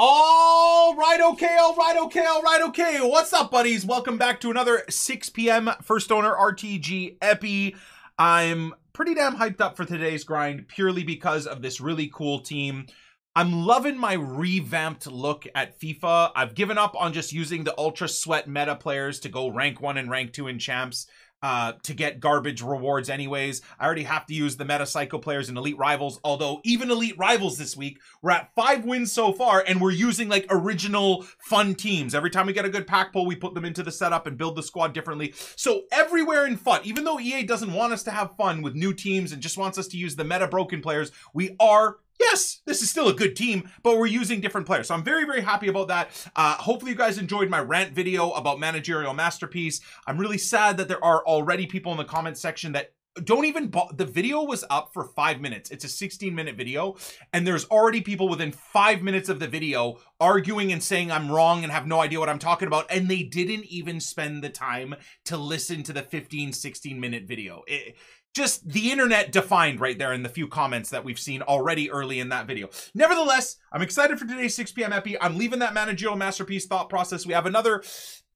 All right, okay, all right, okay, all right, okay. What's up, buddies? Welcome back to another 6 p.m. First Owner RTG Epi. I'm pretty damn hyped up for today's grind purely because of this really cool team. I'm loving my revamped look at FIFA. I've given up on just using the Ultra Sweat meta players to go rank 1 and rank 2 in champs uh, to get garbage rewards anyways. I already have to use the meta psycho players in Elite Rivals, although even Elite Rivals this week, we're at five wins so far and we're using like original fun teams. Every time we get a good pack pull, we put them into the setup and build the squad differently. So everywhere in FUT, even though EA doesn't want us to have fun with new teams and just wants us to use the meta broken players, we are yes, this is still a good team, but we're using different players. So I'm very, very happy about that. Uh, hopefully you guys enjoyed my rant video about Managerial Masterpiece. I'm really sad that there are already people in the comment section that don't even the video was up for five minutes it's a 16 minute video and there's already people within five minutes of the video arguing and saying i'm wrong and have no idea what i'm talking about and they didn't even spend the time to listen to the 15 16 minute video it, just the internet defined right there in the few comments that we've seen already early in that video. Nevertheless, I'm excited for today's 6 p.m. epi. I'm leaving that managerial masterpiece thought process. We have another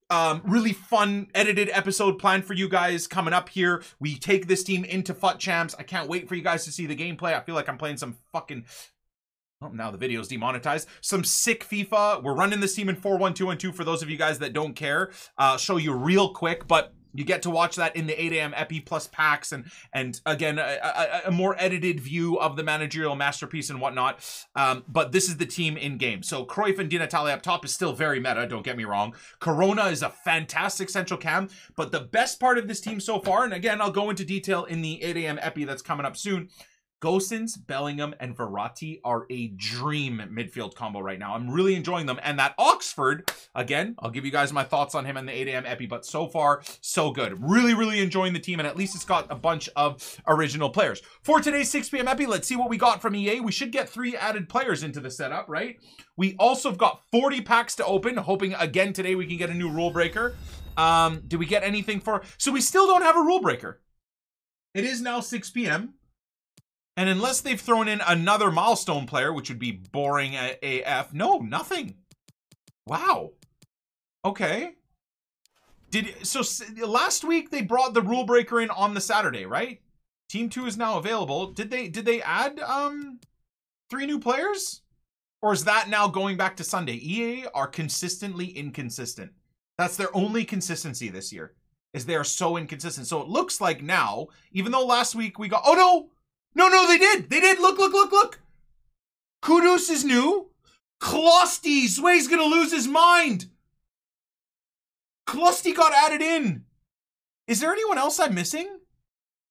um, really fun edited episode planned for you guys coming up here. We take this team into FUT Champs. I can't wait for you guys to see the gameplay. I feel like I'm playing some fucking Oh, now the video's demonetized. Some sick FIFA. We're running this team in 4-1-2-1-2 for those of you guys that don't care. Uh, show you real quick, but you get to watch that in the 8 a.m. Epi plus packs and and again a, a, a, more edited view of the managerial masterpiece and whatnot. Um, but this is the team in game. So Cruyff and Di Natale up top is still very meta. Don't get me wrong. Corona is a fantastic central cam, but the best part of this team so far, and again I'll go into detail in the 8 a.m. Epi that's coming up soon Gosens, Bellingham, and Verratti are a dream midfield combo right now. I'm really enjoying them. And that Oxford, again, I'll give you guys my thoughts on him in the 8 a.m. epi, but so far, so good. Really, really enjoying the team, and at least it's got a bunch of original players. For today's 6 p.m. epi, let's see what we got from EA. We should get three added players into the setup, right? We also have got 40 packs to open, hoping again today we can get a new rule breaker. Um, did we get anything for... So we still don't have a rule breaker. It is now 6 p.m. And unless they've thrown in another milestone player, which would be boring AF, no, nothing. Wow. Okay. Did so last week they brought the rule breaker in on the Saturday, right? Team 2 is now available. Did they did they add um three new players? Or is that now going back to Sunday? EA are consistently inconsistent. That's their only consistency this year. Is they are so inconsistent. So it looks like now, even though last week we got Oh no! No, no, they did. They did. Look, look, look, look. Kudus is new. Klosty. Zwei's going to lose his mind. Klosty got added in. Is there anyone else I'm missing?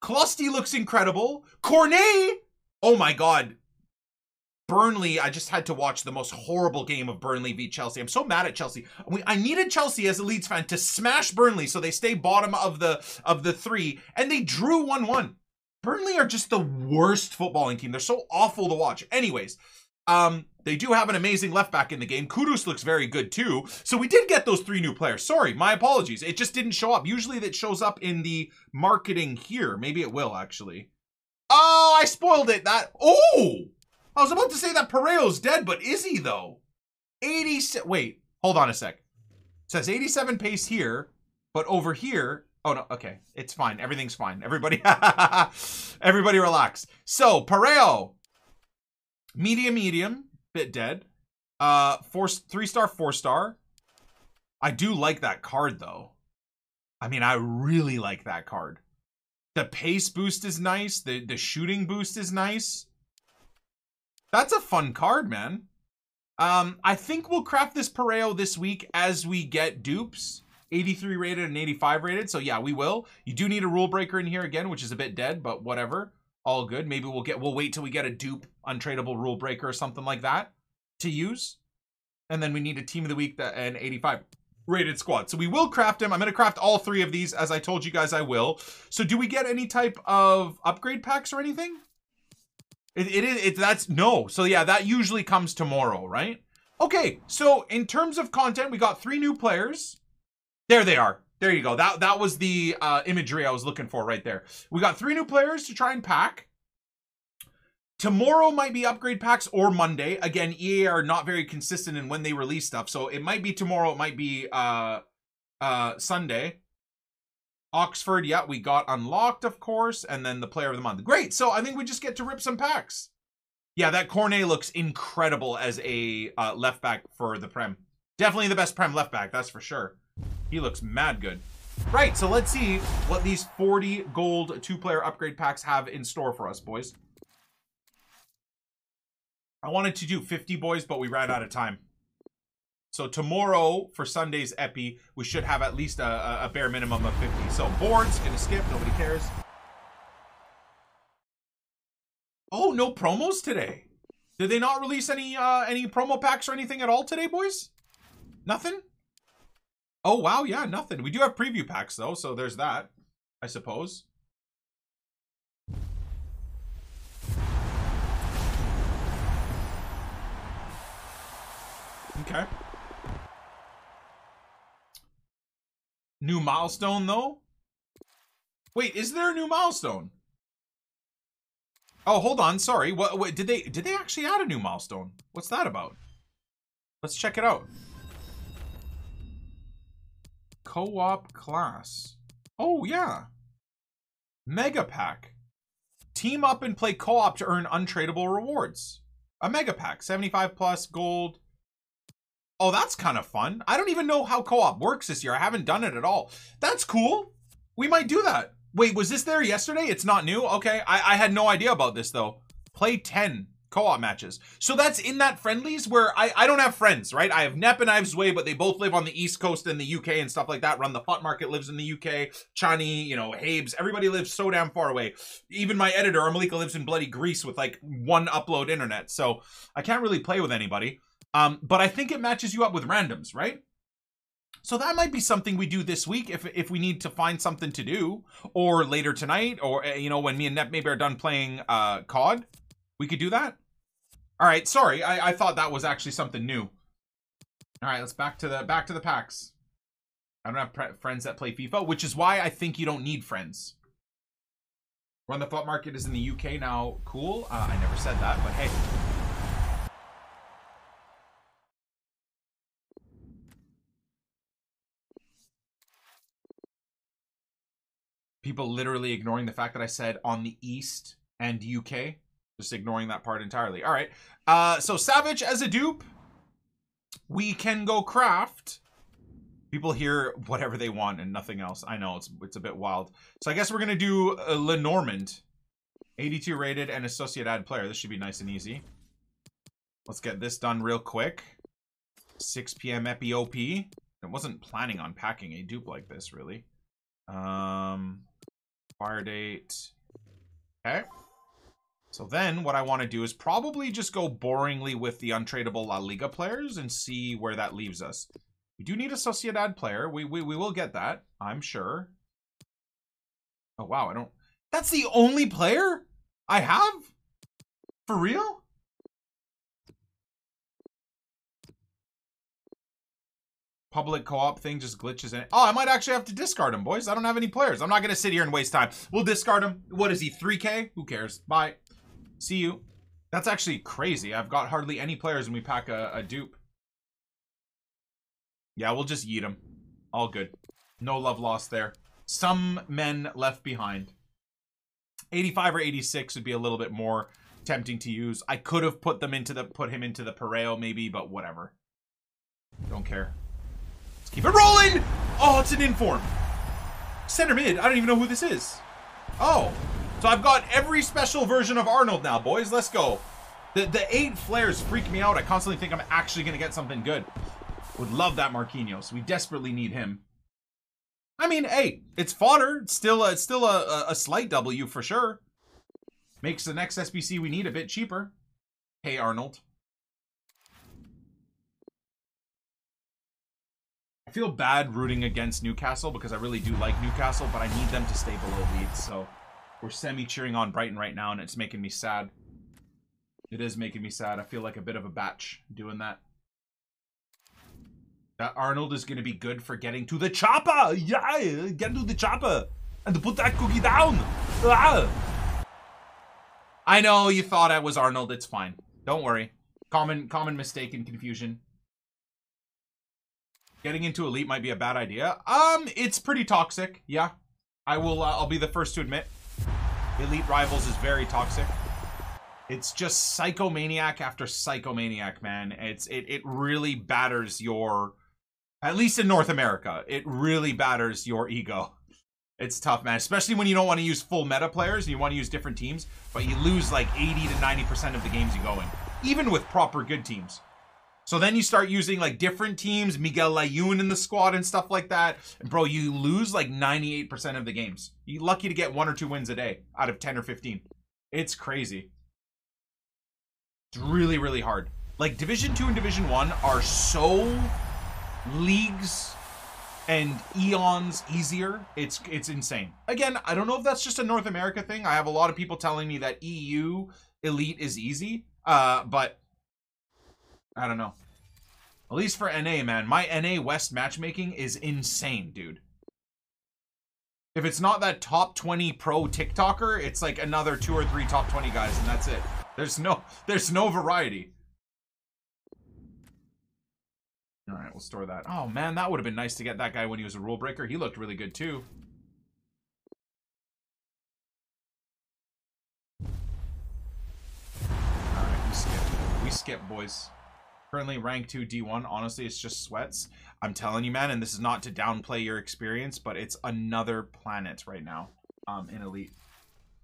Klosty looks incredible. Cornet. Oh my God. Burnley, I just had to watch the most horrible game of Burnley v Chelsea. I'm so mad at Chelsea. I needed Chelsea as a Leeds fan to smash Burnley so they stay bottom of the of the three, and they drew 1-1. Burnley are just the worst footballing team. They're so awful to watch. Anyways, um, they do have an amazing left back in the game. Kudus looks very good too. So we did get those three new players. Sorry, my apologies. It just didn't show up. Usually that shows up in the marketing here. Maybe it will actually. Oh, I spoiled it. That oh, I was about to say that Parejo's dead, but is he though? 80. Wait, hold on a sec. It says 87 pace here, but over here Oh no, okay. It's fine. Everything's fine. Everybody everybody relax. So, Parejo. Medium, medium, bit dead. Uh four three star, four star. I do like that card though. I mean, I really like that card. The pace boost is nice. The the shooting boost is nice. That's a fun card, man. Um, I think we'll craft this Parejo this week as we get dupes. 83 rated and 85 rated. So yeah, we will. You do need a rule breaker in here again, which is a bit dead, but whatever. All good. Maybe we'll get we'll wait till we get a dupe untradeable rule breaker or something like that to use. And then we need a team of the week that an 85 rated squad. So we will craft him. I'm going to craft all three of these as I told you guys I will. So do we get any type of upgrade packs or anything? It, it is it, that's no. So yeah, that usually comes tomorrow, right? Okay, so in terms of content, we got three new players. There they are. There you go. That that was the uh, imagery I was looking for right there. We got three new players to try and pack. Tomorrow might be upgrade packs or Monday. Again, EA are not very consistent in when they release stuff, so it might be tomorrow. It might be uh, uh, Sunday. Oxford, yeah, we got unlocked, of course, and then the player of the month. Great. So I think we just get to rip some packs. Yeah, that Cornet looks incredible as a uh, left back for the Prem. Definitely the best Prem left back, that's for sure. He looks mad good. Right, so let's see what these 40 gold two-player upgrade packs have in store for us, boys. I wanted to do 50 boys, but we ran out of time. So tomorrow for Sunday's Epi, we should have at least a, a bare minimum of 50. So boards, gonna skip, nobody cares. Oh, no promos today. Did they not release any uh, any promo packs or anything at all today, boys? Nothing? Oh, wow, yeah, nothing. We do have preview packs, though, so there's that, I suppose. Okay. New milestone, though? Wait, is there a new milestone? Oh, hold on. Sorry. What, what did they did they actually add a new milestone? What's that about? Let's check it out. Co-op class. Oh, yeah. Mega pack. Team up and play co-op to earn untradeable rewards. A mega pack, 75 plus gold, Oh, that's kind of fun. I don't even know how co-op works this year. I haven't done it at all. That's cool. We might do that. Wait, was this there yesterday? It's not new? Okay, I, I had no idea about this, though. Play 10 co-op matches. So that's in that friendlies where I, I don't have friends, right? I have Nep and I have Zwei, but they both live on the East Coast in the UK and stuff like that. Run the FUT Market lives in the UK. Chani, you know, Habes, everybody lives so damn far away. Even my editor, Amalika, lives in bloody Greece with like one upload internet. So I can't really play with anybody. Um, but I think it matches you up with randoms, right? So that might be something we do this week if if we need to find something to do, or later tonight, or eh, you know when me and Nep maybe are done playing uh, COD, we could do that. All right, sorry, I, I thought that was actually something new. All right, let's back to the back to the packs. I don't have friends that play FIFA, which is why I think you don't need friends. Run the FUT Market is in the UK now. Cool. Uh, I never said that, but hey. people literally ignoring the fact that I said on the East and UK. Just ignoring that part entirely. All right. Uh, so Savage as a dupe. We can go craft. People hear whatever they want and nothing else. I know, it's it's a bit wild. So I guess we're going to do uh, Lenormand. 82 rated and Sociedad player. This should be nice and easy. Let's get this done real quick. 6 p.m. EPIOP. I wasn't planning on packing a dupe like this, really. Um, Fire date. Okay. So then what I want to do is probably just go boringly with the untradeable La Liga players and see where that leaves us. We do need a Sociedad player. We, we, we will get that, I'm sure. Oh, wow, I don't... That's the only player I have? For real? public co-op thing just glitches in. Oh, I might actually have to discard him, boys. I don't have any players. I'm not going to sit here and waste time. We'll discard him. What is he, 3K? Who cares? Bye. See you. That's actually crazy. I've got hardly any players and we pack a, a dupe. Yeah, we'll just yeet him. All good. No love lost there. Some men left behind. 85 or 86 would be a little bit more tempting to use. I could have put them into the put him into the Parejo maybe, but whatever. Don't care. Let's keep it rolling! Oh, it's an inform. Center mid. I don't even know who this is. Oh. So I've got every special version of Arnold now, boys. Let's go. The, the eight flares freak me out. I constantly think I'm actually going to get something good. Would love that Marquinhos. We desperately need him. I mean, hey, it's fodder. It's still a, it's still a, a slight W for sure. Makes the next SBC we need a bit cheaper. Hey, Arnold. I feel bad rooting against Newcastle because I really do like Newcastle, but I need them to stay below Leeds. So we're semi-cheering on Brighton right now, and it's making me sad. It is making me sad. I feel like a bit of a batch doing that. That Arnold is going to be good for getting to the chopper. Yeah, get to the chopper and put that cookie down. Ah. I know you thought I was Arnold. It's fine. Don't worry. Common common mistake and confusion. Getting into elite might be a bad idea. Um, it's pretty toxic. Yeah, I will. Uh, I'll be the first to admit. Elite Rivals is very toxic. It's just psychomaniac after psychomaniac, man. It's it it really batters your, at least in North America, it really batters your ego. It's tough, man. Especially when you don't want to use full meta players and you want to use different teams, but you lose like 80 to 90% of the games you go in, even with proper good teams. So then you start using like different teams, Miguel Layun in the squad and stuff like that. And bro, you lose like 98% of the games. You're lucky to get one or two wins a day out of 10 or 15. It's crazy. It's really, really hard. Like Division 2 and Division 1 are so leagues and eons easier. It's it's insane. Again, I don't know if that's just a North America thing. I have a lot of people telling me that EU Elite is easy. Uh, but I don't know. At least for NA, man. My NA West matchmaking is insane, dude. If it's not that top 20 pro TikToker, it's like another two or three top 20 guys, and that's it. There's no there's no variety. All right, we'll store that. Oh, man, that would have been nice to get that guy when he was a rule breaker. He looked really good, too. All right, we skip. We skip, boys. Currently rank 2 D1. Honestly, it's just sweats. I'm telling you, man, and this is not to downplay your experience, but it's another planet right now um, in Elite.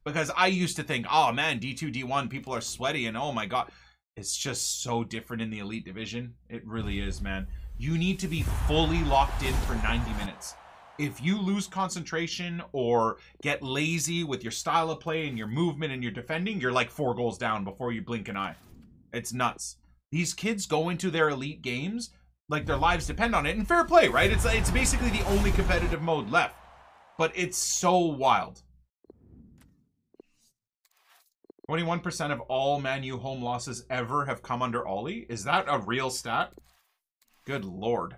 Because I used to think, oh, man, D2, D1, people are sweaty, and oh, my God. It's just so different in the Elite Division. It really is, man. You need to be fully locked in for 90 minutes. If you lose concentration or get lazy with your style of play and your movement and your defending, you're like four goals down before you blink an eye. It's nuts. These kids go into their elite games like their lives depend on it. And fair play, right? It's it's basically the only competitive mode left. But it's so wild. 21% of all Manu home losses ever have come under Ollie. Is that a real stat? Good lord.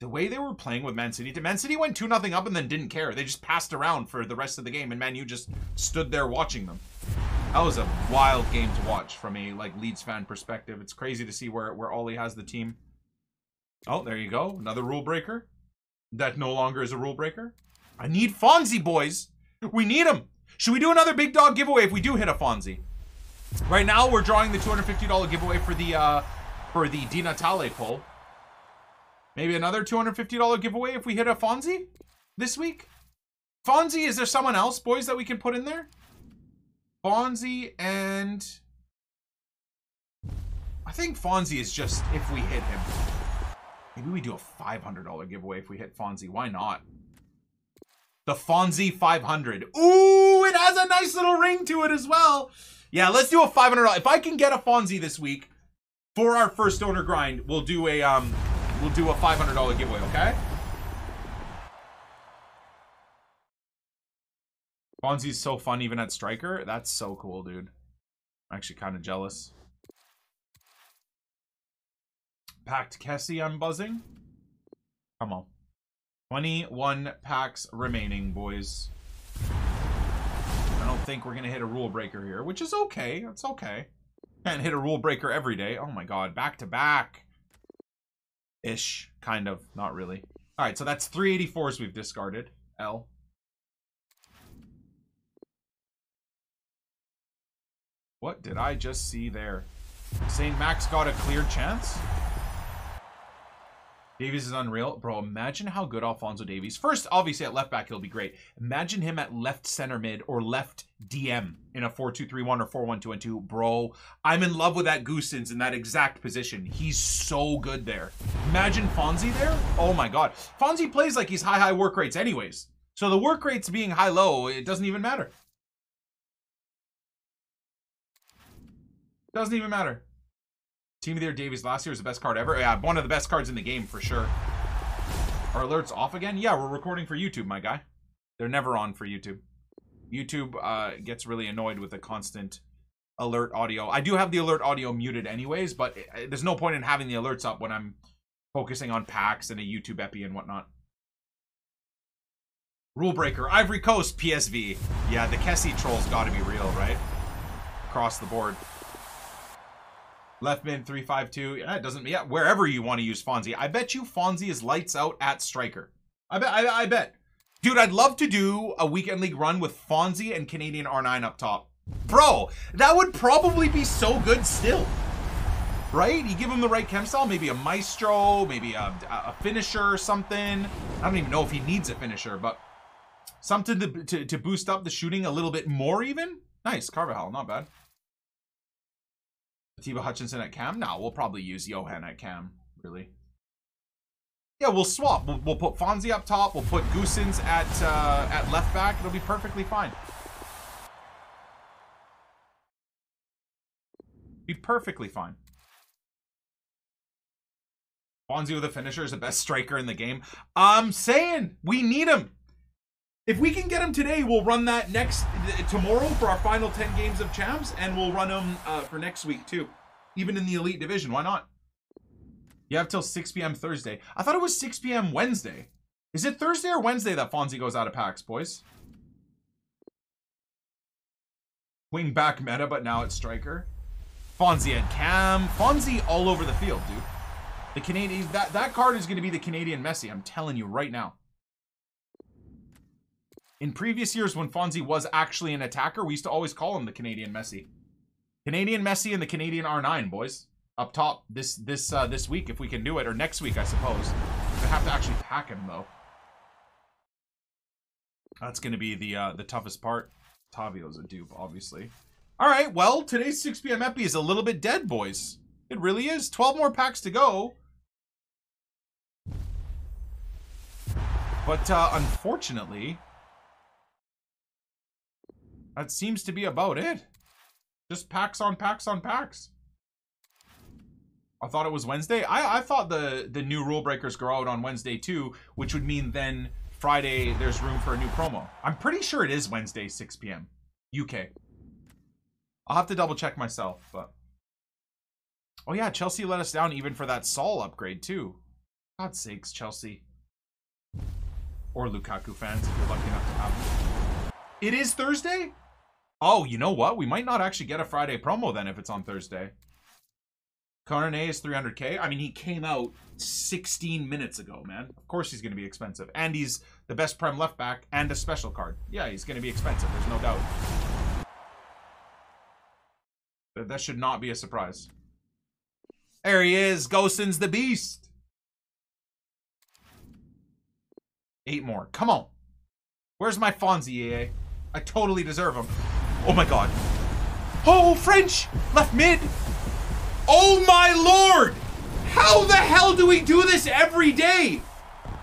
The way they were playing with Man City, Man City went 2 nothing up and then didn't care. They just passed around for the rest of the game and Manu just stood there watching them. That was a wild game to watch from a like Leeds fan perspective. It's crazy to see where where Ollie has the team. Oh, there you go. Another rule breaker. That no longer is a rule breaker. I need Fonzie, boys. We need him. Should we do another big dog giveaway if we do hit a Fonzie? Right now, we're drawing the $250 giveaway for the uh, for the Di Natale poll. Maybe another $250 giveaway if we hit a Fonzie this week? Fonzie, is there someone else, boys, that we can put in there? Fonzie and... I think Fonzie is just if we hit him. Maybe we do a $500 giveaway if we hit Fonzie. Why not? The Fonzie 500. Ooh, it has a nice little ring to it as well. Yeah, let's do a $500. If I can get a Fonzie this week for our first owner grind, we'll do a um, we'll do a $500 giveaway, okay? Fonzie's so fun even at striker. That's so cool, dude. I'm actually kind of jealous. Packed Kessie, I'm buzzing. Come on. 21 packs remaining, boys. I don't think we're going to hit a rule breaker here, which is okay. It's okay. Can't hit a rule breaker every day. Oh my god, back to back. Ish, kind of, not really. All right, so that's 384s we've discarded. L. What did I just see there? St. Max got a clear chance? Davies is unreal. Bro, imagine how good Alphonso Davies. First, obviously, at left back, he'll be great. Imagine him at left center mid or left DM in a 4-2-3-1 or 4-1-2-1-2. Bro, I'm in love with that Gosens in that exact position. He's so good there. Imagine Fonzie there. Oh my god. Fonzie plays like he's high, high work rates anyways. So the work rates being high, low, it doesn't even matter. Doesn't even matter. Team of the Year Davies last year was the best card ever. Yeah, one of the best cards in the game for sure. Are alerts off again? Yeah, we're recording for YouTube, my guy. They're never on for YouTube. YouTube uh, gets really annoyed with the constant alert audio. I do have the alert audio muted anyways, but it, it, there's no point in having the alerts up when I'm focusing on packs and a YouTube epi and whatnot. Rule breaker, Ivory Coast, PSV. Yeah, the Kessie trolls gotta be real, right? across the board. Left mid 352. Yeah, it doesn't. Yeah, wherever you want to use Fonzie. I bet you Fonzie is lights out at striker. I bet. I, I bet. Dude, I'd love to do a weekend league run with Fonzie and Canadian R9 up top. Bro, that would probably be so good still. Right? You give him the right chem style, maybe a maestro, maybe a, a finisher or something. I don't even know if he needs a finisher, but something to, to, to boost up the shooting a little bit more even. Nice, Carvajal, not bad. Atiba Hutchinson at cam? No, we'll probably use Johan at cam, really. Yeah, we'll swap. We'll, we'll put Fonzie up top. We'll put Gosens at uh, at left back. It'll be perfectly fine. Be perfectly fine. Fonzie with a finisher is the best striker in the game. I'm saying we need him. If we can get him today, we'll run that next tomorrow for our final 10 games of champs, and we'll run them uh, for next week too. Even in the elite division, why not? You have till 6 p.m. Thursday. I thought it was 6 p.m. Wednesday. Is it Thursday or Wednesday that Fonzie goes out of packs, boys? Wing back meta, but now it's striker. Fonzie and Cam. Fonzie all over the field, dude. The Canadian that that card is going to be the Canadian Messi. I'm telling you right now. In previous years, when Fonzie was actually an attacker, we used to always call him the Canadian Messi. Canadian Messi and the Canadian R9, boys. Up top this this uh, this week, if we can do it, or next week, I suppose. We have to actually pack him though. That's going to be the uh, the toughest part. Tavio's a dupe, obviously. All right, well, today's 6 p.m. Epi is a little bit dead, boys. It really is. 12 more packs to go. But uh, unfortunately, that seems to be about it. Just packs on packs on packs. I thought it was Wednesday. I, I thought the, the new rule breakers go out on Wednesday too, which would mean then Friday there's room for a new promo. I'm pretty sure it is Wednesday, 6 p.m. UK. I'll have to double check myself, but... Oh yeah, Chelsea let us down even for that Saul upgrade too. God's sakes, Chelsea. Or Lukaku fans, if you're lucky enough to have them. It is Thursday? Oh, you know what? We might not actually get a Friday promo then if it's on Thursday. Cornet is 300k. I mean, he came out 16 minutes ago, man. Of course he's going to be expensive. And he's the best prem left back and a special card. Yeah, he's going to be expensive. There's no doubt. That should not be a surprise. There he is. Gosens the Beast. Eight more. Come on. Where's my Fonzie, EA? I totally deserve him. Oh my god. Oh, French! Left mid! Oh my lord! How the hell do we do this every day?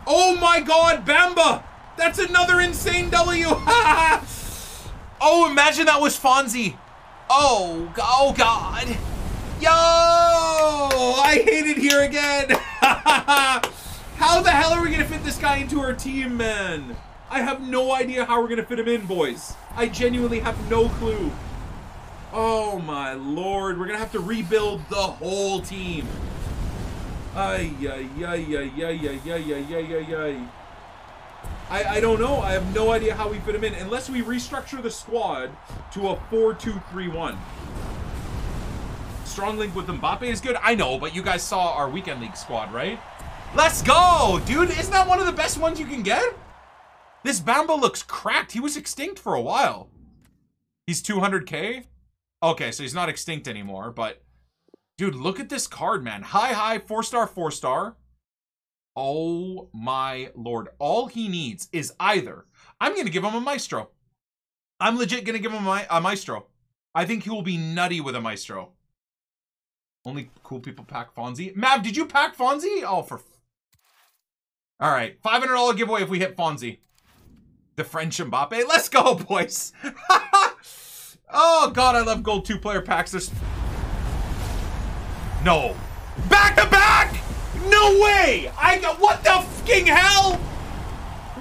Oh my god, Bamba! That's another insane W! oh, imagine that was Fonzie. Oh, oh god. Yo! I hate it here again! how the hell are we gonna fit this guy into our team, man? I have no idea how we're gonna fit him in, boys. I genuinely have no clue. Oh my lord, we're gonna have to rebuild the whole team. Ay, ay, ay, ay, ay, ay, ay, ay, ay, ay. I, I don't know. I have no idea how we fit him in. Unless we restructure the squad to a 4-2-3-1. Strong link with Mbappe is good. I know, but you guys saw our weekend league squad, right? Let's go, dude. Isn't that one of the best ones you can get? This Bamba looks cracked. He was extinct for a while. He's 200k? Okay, so he's not extinct anymore, but... Dude, look at this card, man. High, high, four star, four star. Oh my lord. All he needs is either... I'm going to give him a Maestro. I'm legit going to give him a, a Maestro. I think he will be nutty with a Maestro. Only cool people pack Fonzie. Mav, did you pack Fonzie? Oh, for... All right, $500 giveaway if we hit Fonzie. The French Mbappe. Let's go, boys. oh, God, I love gold two-player packs. There's... No. Back to back! No way! I got... What the fucking hell?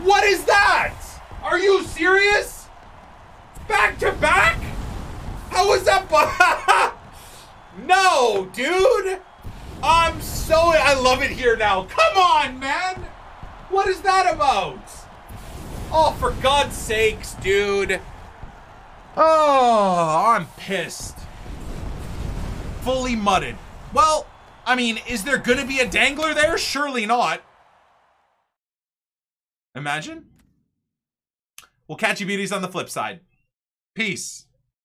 What is that? Are you serious? Back to back? How was that? no, dude. I'm so... I love it here now. Come on, man. What is that about? Oh, for God's sakes, dude. Oh, I'm pissed. fully mudded. Well, I mean, is there to be a dangler there? Surely not. Imagine. We'll catch you beauties on the flip side. Peace.